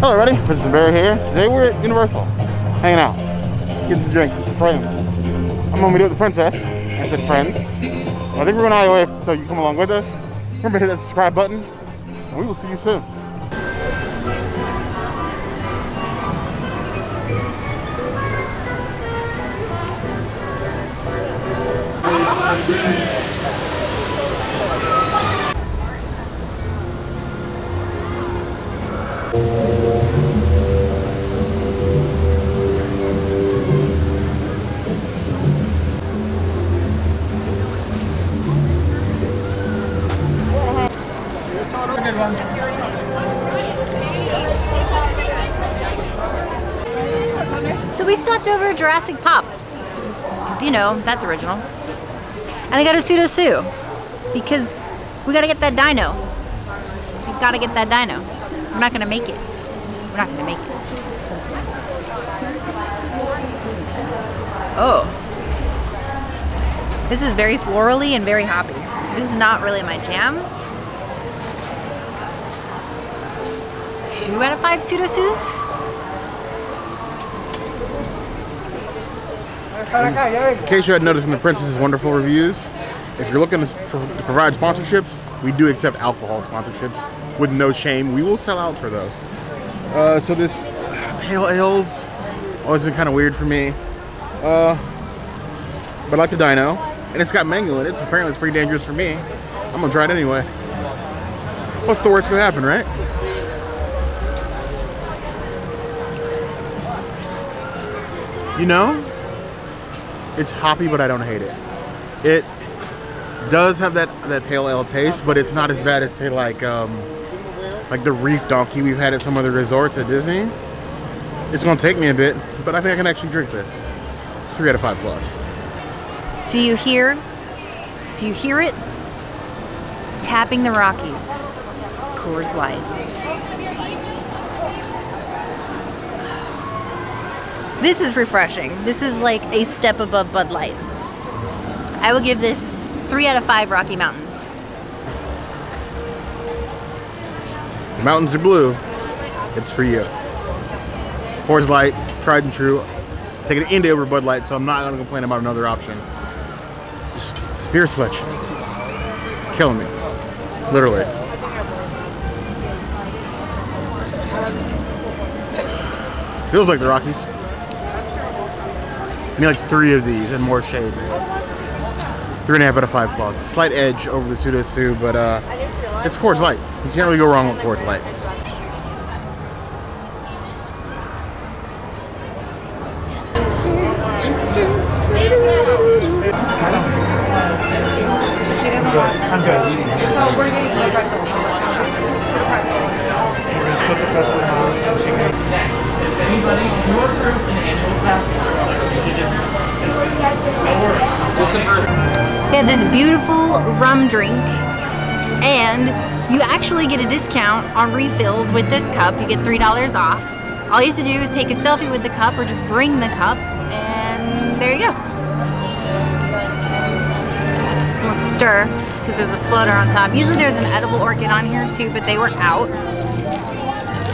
Hello, everybody. Princess Bear here. Today we're at Universal, hanging out, getting some drinks with friends. I'm gonna be with the princess. I said friends. I think we're going to the so you come along with us. Remember to hit that subscribe button, and we will see you soon. So we stopped over at Jurassic Pop. Because, you know, that's original. And I got a pseudo Sue. Because we gotta get that dino. We gotta get that dino. We're not gonna make it. We're not gonna make it. Oh. This is very florally and very hoppy. This is not really my jam. Two out of five pseudo Sues? In case you hadn't noticed in the Princess's wonderful reviews, if you're looking to, provide sponsorships, we do accept alcohol sponsorships with no shame. We will sell out for those. Uh, so this pale ales always been kind of weird for me. Uh, but I like the Dino, and it's got mango in it, so apparently it's pretty dangerous for me. I'm gonna try it anyway. What's the worst gonna happen, right? You know, it's hoppy, but I don't hate it. It does have that that pale ale taste, but it's not as bad as say like um, like the Reef Donkey we've had at some other resorts at Disney. It's gonna take me a bit, but I think I can actually drink this. Three out of five plus. Do you hear? Do you hear it? Tapping the Rockies. Coors Light. This is refreshing. This is like a step above Bud Light. I will give this three out of five Rocky Mountains. The mountains are blue. It's for you. Coors Light, tried and true. Taking an Indy over Bud Light, so I'm not gonna complain about another option. Just beer selection. Killing me. Literally. Feels like the Rockies. Need like three of these and more shade. Three and a half out of five spots. Slight edge over the Pseudo Sue, but uh, it's Coors Light. You can't really go wrong with Coors Light. I'm anybody, you are approved an annual pass, you should just, We have this beautiful rum drink and you actually get a discount on refills with this cup. You get $3 off. All you have to do is take a selfie with the cup or just bring the cup and there you go. We'll stir because there's a floater on top. Usually there's an edible orchid on here too, but they were out.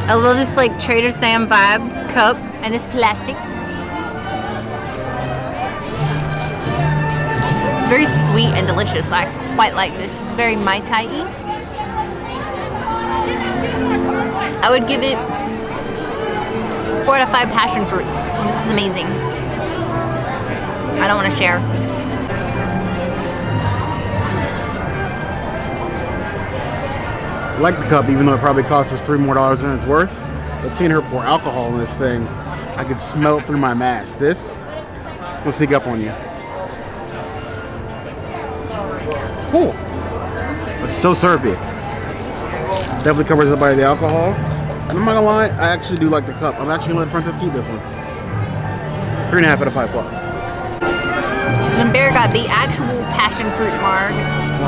I love this like Trader Sam vibe cup and it's plastic. It's very sweet and delicious. I quite like this. It's very Mai Tai I would give it four out of five passion fruits. This is amazing. I don't want to share. Like the cup, even though it probably costs us three more dollars than it's worth. But seeing her pour alcohol in this thing, I could smell it through my mask. This, it's gonna sneak up on you. Cool. It's so syrupy. Definitely covers up by the alcohol. And I'm not gonna lie, I actually do like the cup. I'm actually gonna let Princess keep this one. Three and a half out of five plus. And Bear got the actual passion fruit marg.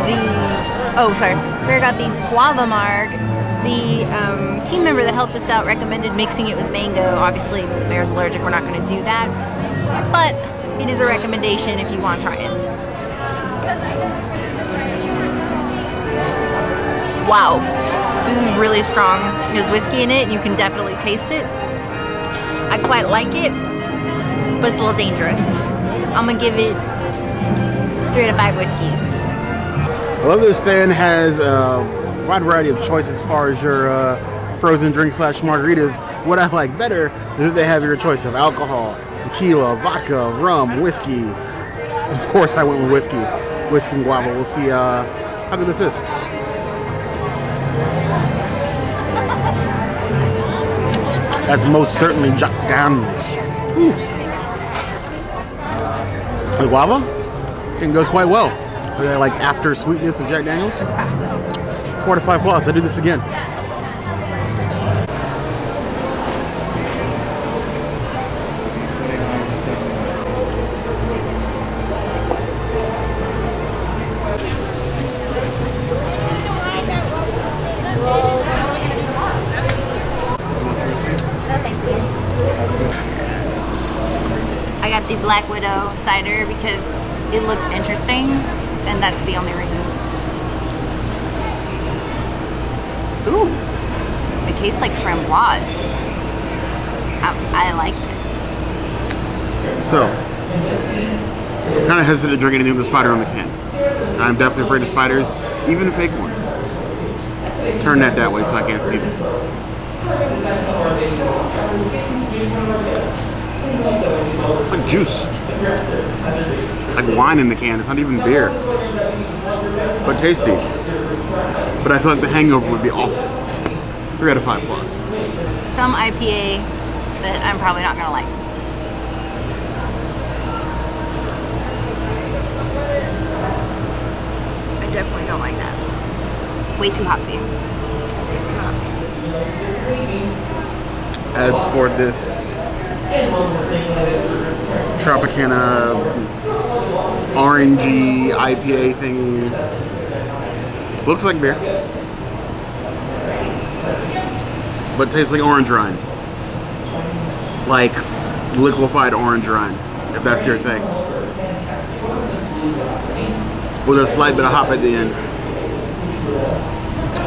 The oh sorry, Bear got the guava marg. The um, team member that helped us out recommended mixing it with mango. Obviously, Bear's allergic. We're not going to do that, but it is a recommendation if you want to try it. Wow, This is really strong. There's whiskey in it, you can definitely taste it. I quite like it, but it's a little dangerous. I'm gonna give it three out of five whiskeys. I love this stand has a wide variety of choices as far as your uh, frozen drink slash margaritas. What I like better is that they have your choice of alcohol, tequila, vodka, rum, whiskey. Of course, I went with whiskey. Whiskey and guava. We'll see uh, how good this is. That's most certainly Jack Daniels. The guava, it goes quite well. Like after sweetness of Jack Daniels. Four to five plus. I do this again. I got the Black Widow cider because it looked interesting, and that's the only reason. Ooh, it tastes like framboise. I, I like this. So, I'm kind of hesitant to drink anything with a spider on the can. I'm definitely afraid of spiders, even fake ones. Turn that that way so I can't see them. Like juice. Like wine in the can. It's not even beer. But tasty. But I feel like the hangover would be awful. Three out of five plus. Some IPA that I'm probably not gonna like. I definitely don't like that. Way too hoppy. Way too hoppy. As for this Tropicana orangey IPA thingy, looks like beer, but tastes like orange rind, like liquefied orange rind, if that's your thing, with a slight bit of hop at the end.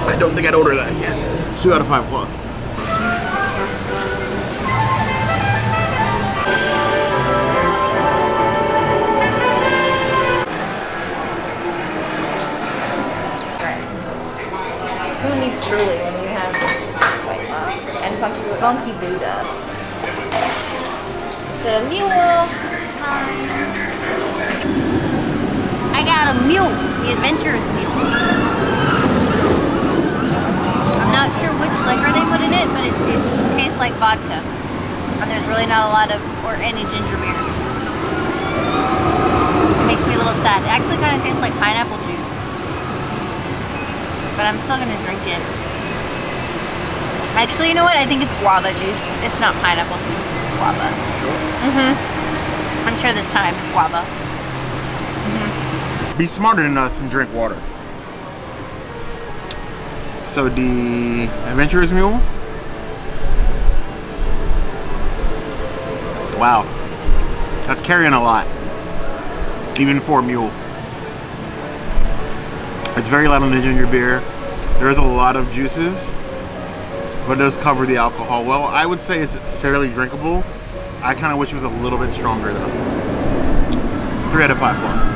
I don't think I'd order that again. Two out of five plus. Truly when you have White Claw uh, and Funky, funky Buddha? The mule. Hi. I got a mule, the adventurous mule. I'm not sure which liquor they put in it, but it, it tastes like vodka. And there's really not a lot of, or any ginger beer. It makes me a little sad. It actually kind of tastes like pineapple juice but I'm still gonna drink it. Actually, you know what? I think it's guava juice. It's not pineapple juice. It's guava. Mm-hmm. I'm sure this time it's guava. Be smarter than us and drink water. So the Adventurous Mule. Wow. That's carrying a lot. Even for a mule. It's very light on the ginger beer. There's a lot of juices, but it does cover the alcohol well. I would say it's fairly drinkable. I kind of wish it was a little bit stronger though. Three out of five plus.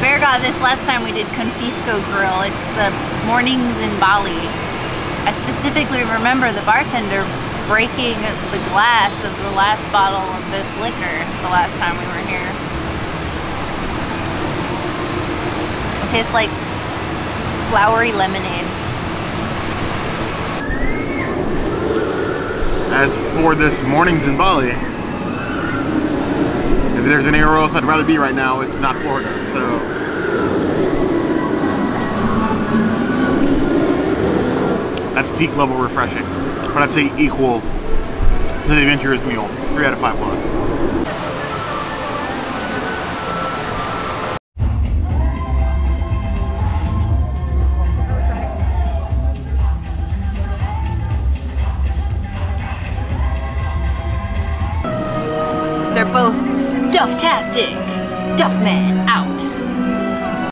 Bear got this last time we did Confisco Grill. It's the mornings in Bali. I specifically remember the bartender breaking the glass of the last bottle of this liquor the last time we were here. It tastes like flowery lemonade. As for this mornings in Bali, if there's anywhere else I'd rather be right now, it's not Florida. So that's peak level refreshing. But I'd say equal to the Adventurous meal. Three out of five plus.